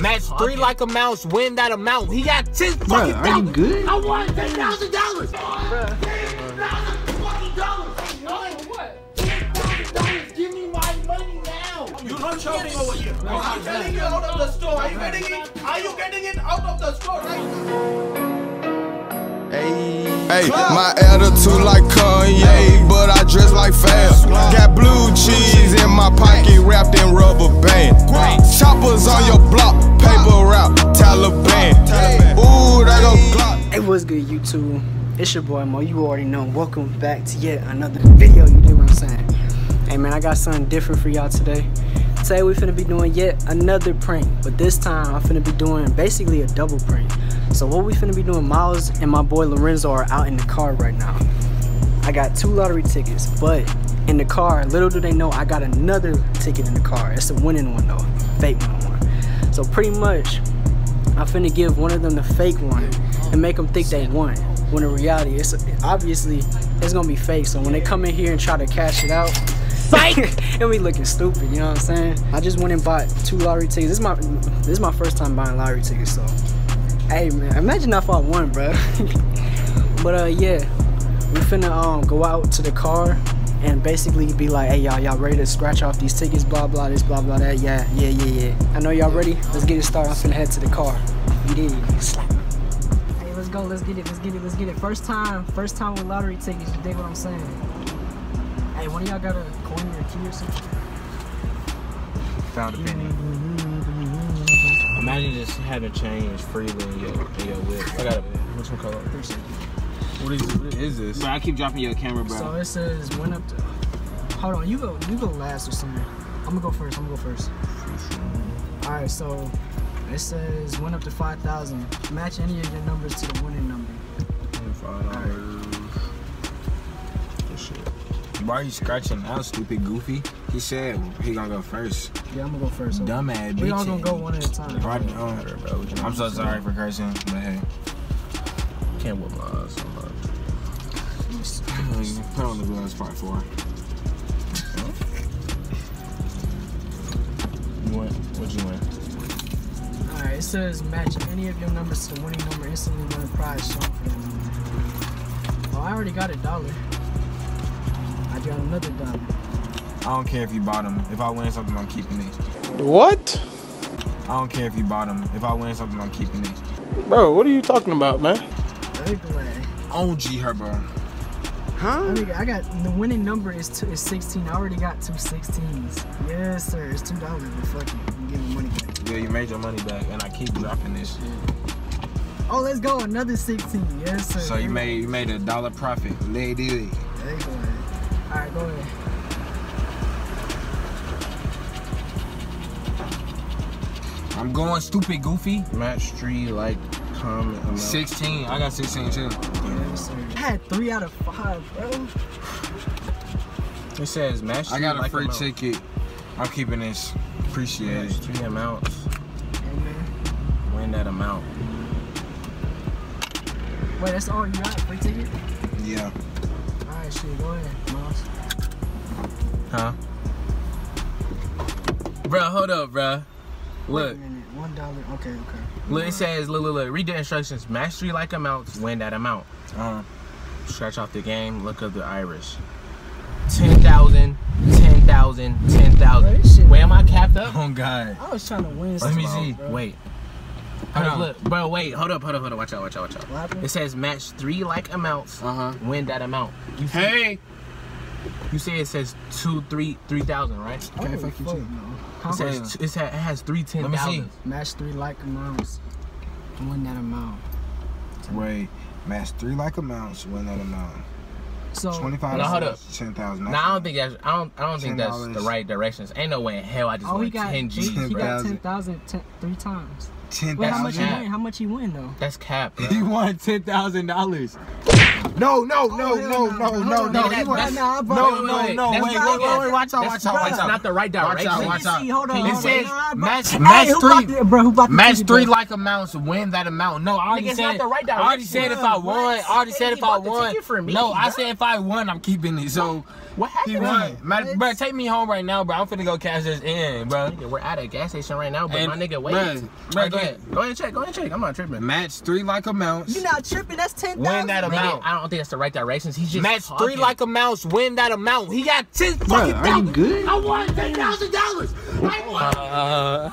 Match three like amounts, win that amount. He got ten fucking Bruh, are you good? I won ten thousand dollars. Ten thousand fucking dollars. What? Ten thousand dollars. Give me my money now. You not shopping over here. I'm telling you out of the store. Are you getting it? Are you getting it out of the store right Hey, my attitude like Kanye, but I YouTube? It's your boy Mo. You already know. Welcome back to yet another video. You get what I'm saying? Hey, man, I got something different for y'all today. Today we finna be doing yet another prank, but this time I'm finna be doing basically a double prank. So what we finna be doing, Miles and my boy Lorenzo are out in the car right now. I got two lottery tickets, but in the car, little do they know I got another ticket in the car. It's a winning one though, fake one. So pretty much, I'm finna give one of them the fake one and make them think they won. When in reality, it's obviously it's gonna be fake. So when they come in here and try to cash it out, and we looking stupid. You know what I'm saying? I just went and bought two lottery tickets. This is my this is my first time buying lottery tickets. So, hey man, imagine if I won, bro. but uh, yeah, we finna um go out to the car and basically be like, hey y'all, y'all ready to scratch off these tickets? Blah blah this, blah blah that. Yeah, yeah, yeah, yeah. I know y'all ready. Let's get it started. I'm finna head to the car. You did. Slap. Hey, let's go. Let's get it. Let's get it. Let's get it. First time. First time with lottery tickets. You dig what I'm saying? Hey, one of y'all got a coin or a key or something? Found a penny. Imagine just having to change freely in your, in your whip. I got a Which one color? What is, what is this? Bro, I keep dropping your camera, bro. So it says went up to. Hold on, you go. You go last or something. I'm gonna go first. I'm gonna go first. All right, so it says went up to five thousand. Match any of your numbers to the winning number. Why are you scratching out, stupid goofy? He said he gonna go first. Yeah, I'm gonna go first. okay? Dumb ass bitch. We all gonna go one at a time. Right, um, I'm so sorry for cursing, but hey. Can't whip my ass so much. Put on the gloves, part four. You win? What you win? All right, it says match any of your numbers to the winning number instantly win a prize shown for that. Oh, I already got a dollar. I got another dollar. I don't care if you bought them. If I win something, I'm keeping it. What? I don't care if you bought them. If I win something, I'm keeping it. Bro, what are you talking about, man? Very glad. On G her, bro. Huh? Nigga, I got the winning number is two, is 16. I already got two 16s. Yes, sir. It's two dollars. But fuck it, I'm giving money back. Yeah, you made your money back, and I keep dropping this shit. Oh, let's go another 16. Yes, sir. So you made you made a dollar profit. Lady. There you go. All right, go ahead. I'm going stupid goofy. Match three, like, comment, amount. 16. I got 16 too. Yes, sir. I had three out of five, bro. It says match I got a like, free amount. ticket. I'm keeping this. Appreciate Match it. three amounts. That amount. Wait, that's all you got? Free ticket? Yeah. All right, shit. Go ahead, Miles. Huh? Bro, hold up, bro. Look. One dollar. Okay, okay. look. It says, look, look, look. Read the instructions. Mastery like amounts. Win that amount. Uh, scratch off the game. Look up the Irish. 10,000, 10,000, 10,000. Bro, Where am I capped up? Oh, God. I was trying to win. Let me see. bro. Wait. Hold on. Look, bro, wait. Hold up, hold up, hold up. Watch out, watch out, watch out. It says match three like amounts. Uh huh. Win that amount. You see- Hey! You say it says two, three, three thousand, right? Okay, Okay, fuck you too. No. It says it, ha- it has three, ten thousand. Let me see. Match three like amounts. Win that amount. Wait, match three like amounts, win that amount. So Twenty-five. Now, hold up. Ten thousand. No, I don't think that's I don't I don't think that's the right directions. Ain't no way in hell I just Oh, he won got ten he, G. he got ten thousand three times. Ten Wait, how much he win? How much he win though? That's cap. Bro. He won ten thousand dollars. No, no, oh, no, Oh, hell no, no, no, bro. no, Hold no. on, He that- won. Nah, that's- nah, bro. No, Wait, no, wait, no. that's Wait, not wait, it. wait, wait. Watch out, That's, watch out, watch that's out. not the right Watch out, direction. watch out. See, hold on, It hold on. says Nah, bro. match Hey, match who three. bought the- bro, who bought the Match ticket, three bro? like amounts, win that amount. No, I already Nigga, it's said not the right I already direction. said if I What? won. I already said Hey, if he I bought the won. ticket for me, No, I bro. said if I won, I'm keeping it. So What happened? He won. Man, bro, take me home right now, bro. I'm finna go cash this in, bro. Nigga, we're at a gas station right now, but And- my nigga, wait. bruh, All bruh, right, go go ahead. Go ahead and check. Go ahead and check. I'm not tripping. Match three like amounts. You're not tripping? That's ten Win thousand. that Nigga, amount. I don't think that's the right directions. He's just Match talking. three like amounts. Win that amount. He got ten Bro, fucking are you good? I won ten thousand dollars. I won Uh,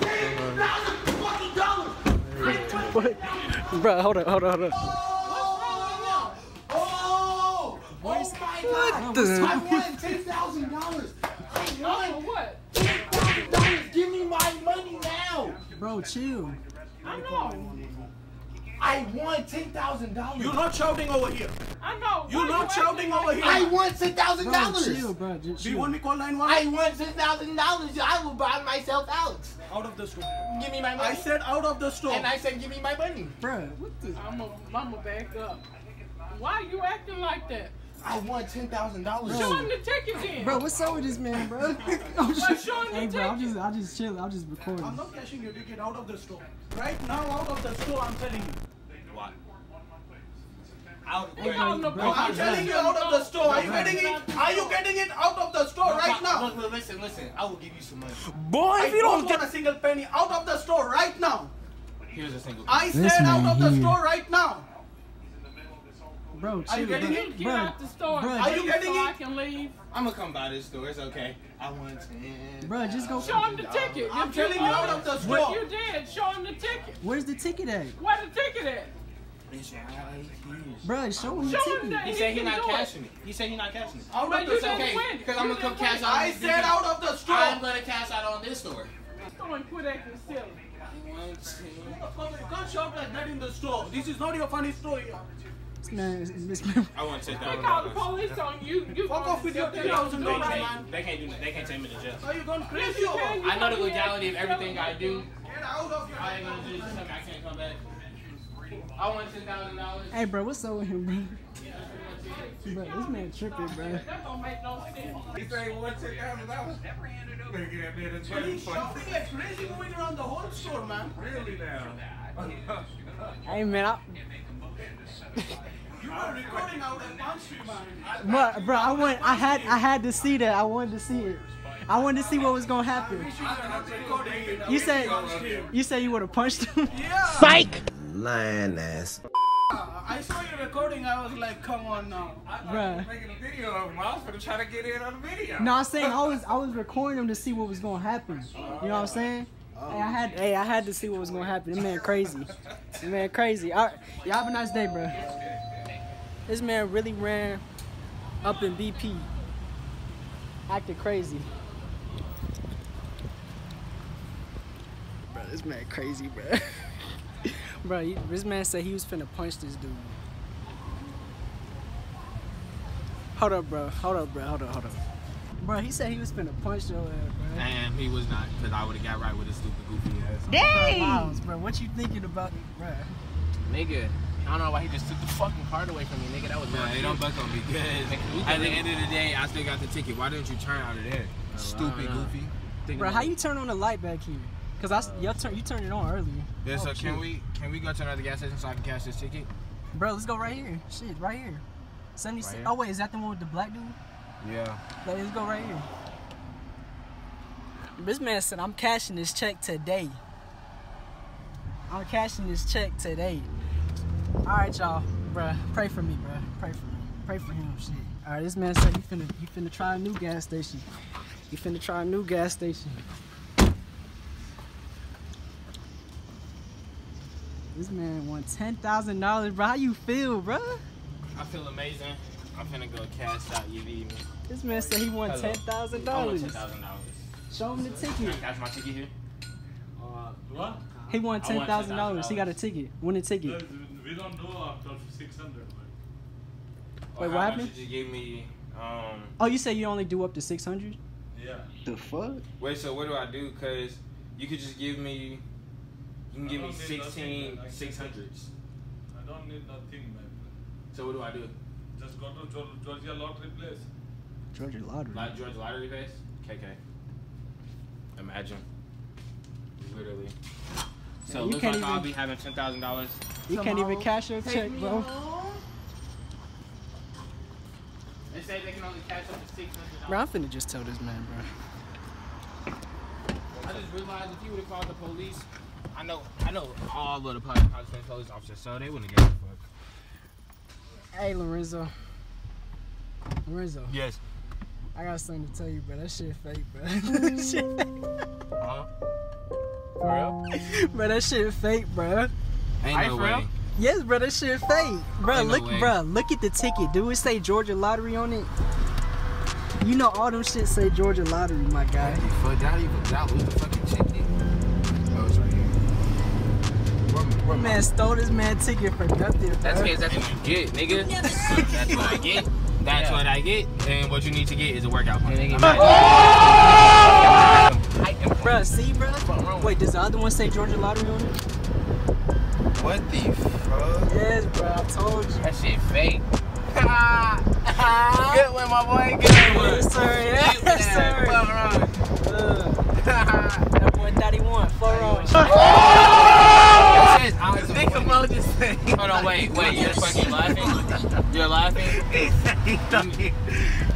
ten thousand fucking dollars. Bro, hold on, hold on, hold on. God! the- I won ten thousand dollars. I won What? ten thousand dollars. Give me my money now. Bro, chill. I know. I won ten thousand dollars. You're not shouting over here. I know. You're not you shouting over here. I won ten thousand dollars. chill, bro. Just Do you want me to call 911? I won ten thousand dollars. I will buy myself out. Out of the store. Give me my money. I said out of the store. and I said, give me my money. Bro, what the? I'm a, I'm a back up. Why are you acting like that? I won ten thousand dollars. Show him the ticket then. Bro, what's up with this man, bro? I'm Why show him the hey, bro, I'm just, I'm just chilling. I'm just recording. I'm not cashing your ticket out of the store. Right now, out of the store, I'm telling you. Hey, Out bro, the bro, box. I'm telling you out of the store. Are you getting it? Are you getting it out of the store right now? Look, look, listen, listen. I will give you some money. boy, I if you don't don't get want a single penny out of the store right now. Here's a single. I This said out man of the store right now. Bro, chill. Are you getting bro. it? Get Bro, out the store. bro, Are you please, getting so I can leave. I'm gonna come by this store. It's okay. I won ten. bro, just go. Show him the ticket. I'm If telling you out of the it, store. You did. Show him the ticket. Where's the ticket at? Where the ticket at? It's right here. Bro, show him the Show him ticket. that He he, said he not do cashing it. it. He said he not cashing it. Out But of you the store. Okay, because I'm gonna come cash out. I said out of the store. I'm gonna cash out on this store. Go and quit acting silly. One, two. You can't shout like that in the store. This is not your funny store here. This man, this man. I want ten They thousand call the police on you. You Fuck off with your sit $10,000 there. man. They can't do that. They can't take me to jail. Oh, Are you going Yes, crazy you or can. You I know the legality of everything I do. Get out of your I ain't gonna just tell me I can't come back. I want ten thousand dollars. Hey, bro, what's up with him, bro? Bro, this man tripping, bro. That don't make no sense. He said he won ten thousand dollars. But he's shouting like crazy moving around the whole store, man. Really now? Hey, man, I, You are recording out of Palm Street, man. bro, bro, I want, I had, I had to see that. I wanted to see it. I wanted to see what was gonna happen. You are not recording it. You said, you said you would have punched him. Yeah. Lying ass. I saw you recording. I was like, come on now. Bruh. Making a video of him. I was gonna try to get in on the video. No, I'm saying I was, I was recording him to see what was gonna happen. You know what I'm saying? Hey, I had, hey, I had to see what was gonna happen. This man crazy. This man crazy. All right, y'all have a nice day, bro. This man really ran up in BP, acting crazy. Bro, this man crazy, bro. bro, this man said he was finna punch this dude. Hold up, bro. Hold up, bro. Hold up, hold up. Bro, he said he was finna punch your ass, bro. And he was not, because I would have got right with his stupid goofy ass. Bro, Miles, bro, what you thinking about, bro? Nigga, I don't know why he just took the fucking card away from me, nigga. That was Nah, my they don't buck on me because at the end of the day, I still got the ticket. Why didn't you turn out of there? Stupid know. goofy. Bro, how you turn on the light back here? Cause I, s- uh, your turn, you turned it on earlier. Yeah, so Oh, can shit. we can we go to another gas station so I can cash this ticket? Bro, let's go right here. Shit, right here. 76. here? Oh wait, is that the one with the black dude? Yeah. Like, let's go right here. This man said, I'm cashing this check today. I'm cashing this check today. Alright, y'all. Bruh, pray for me, bruh. Pray for me. Pray for him, shit. Alright, this man said he finna, he finna try a new gas station. He finna try a new gas station. This man won $10,000, bro. How you feel, bruh? I feel amazing. I'm finna go cash out. You need me? This man said he won Hello. $10,000. Ten thousand dollars. Show him the Can I ticket. cash my ticket here? What? He won I ten want thousand dollars. He got a ticket. Win a ticket. We don't do after 600. Wait, what happened? Did you give me? Um. Oh, you say you only do up to six hundred? Yeah. The fuck? Wait. So what do I do? Cause you could just give me. You can give me don't 16 600s. I don't need nothing, man. So what do I do? Just go to Georgia lottery place. Georgia lottery. Like George Lottery Place. KK. Imagine. Literally. So Yeah, it you looks can't like I'll be having ten thousand dollars. You can't even cash your check, bro. Home. They say they can only cash up to six hundred Bro, I'm finna just tell this man, bro. I just realized if you would have called the police, I know, I know all of the Park police officers, so they wouldn't get a fuck. Hey, Lorenzo. Lorenzo, Yes. I got something to tell you, bro. That shit fake, bro. that shit fake. Huh? For real? Bro, that shit fake, bro. Ain't no way. real? Yes, bro, that shit fake. Bro, Ain't look, way. bro, look at the ticket. Do it say Georgia Lottery on it? You know all them shit say Georgia Lottery, my guy. Fuck down, you fuck down, lose the fucking. Where, where Man stole this man ticket for nothing, bro. That's because that's what you get, nigga. that's what I get. That's what I get. And what you need to get is a workout plan. Bro, see, bro? Wait, does the other one say Georgia Lottery on it? What the fuck? Yes, bro, I told you. That shit fake. Good one, my boy. Good one. Yes, You,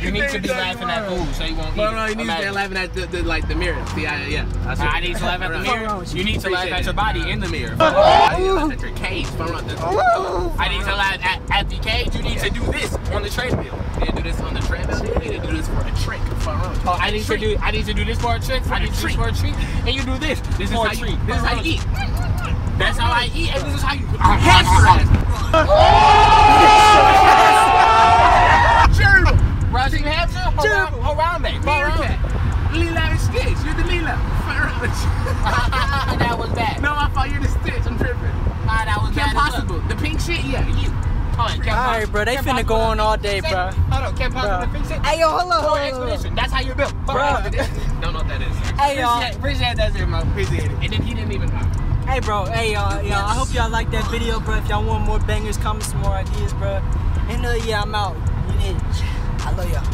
you need to be laughing at food so you won't eat No, no, you need to start laughing at the, the like the mirror. See, I, yeah. I. I need to laugh at the mirror. You need to laugh at your body in the mirror. I need to laugh at your cage. I need to laugh at, at the cage. You need to do this on the treadmill. you need to do this on the treadmill. You need to do this for a trick. Oh, I need to do. I need to do this for a trick. I need to do this for a treat, and you do this. This is how you. treat. This is how you eat. That's how I eat, and this is how you. Gerbil. Russian hamster, Haram- Harambe, Meerkat. Lilo and Stitch. You're the Lilo. that was bad. no, I thought you're the Stitch. I'm tripping. Ah, that was Kim bad. Possible. The pink shit. Yeah, you. All right, all right, bro, they Kim finna go on all day, bro. Hold on, Kim Possible. Bro. Fix it. Hey, yo, hold on, Polar hold on, expedition. That's how you're built. Bruh. Don't know what that is. Hey, y'all. Appreciate, appreciate that shit, man. Appreciate it. And then he didn't even know. Hey, bro. Hey, y'all. Y'all. I hope y'all like that video, bro. If y'all want more bangers, comment some more ideas, bro. And uh, yeah, I'm out. You did. I love y'all.